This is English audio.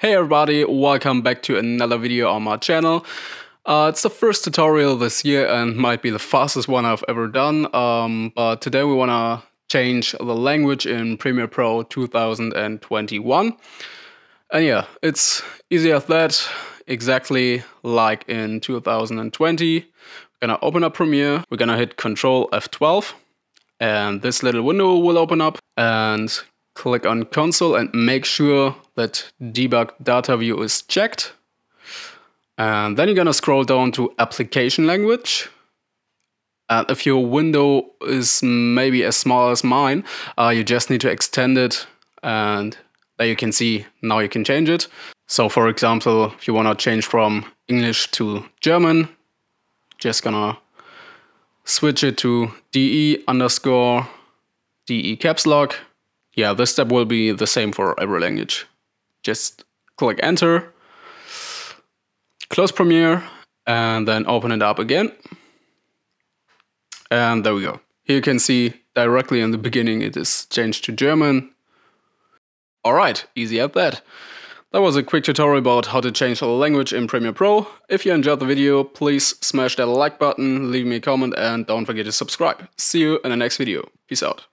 Hey everybody, welcome back to another video on my channel. Uh, it's the first tutorial this year and might be the fastest one I've ever done, um, but today we want to change the language in Premiere Pro 2021. And yeah, it's easy as that, exactly like in 2020. We're gonna open up Premiere, we're gonna hit Control F12, and this little window will open up, and click on console and make sure that debug data view is checked. And then you're gonna scroll down to application language. And if your window is maybe as small as mine, uh, you just need to extend it and there you can see now you can change it. So for example, if you wanna change from English to German, just gonna switch it to DE underscore DE caps lock yeah, this step will be the same for every language. Just click enter, close Premiere, and then open it up again. And there we go. Here you can see directly in the beginning it is changed to German. Alright, easy at that. That was a quick tutorial about how to change the language in Premiere Pro. If you enjoyed the video, please smash that like button, leave me a comment and don't forget to subscribe. See you in the next video. Peace out.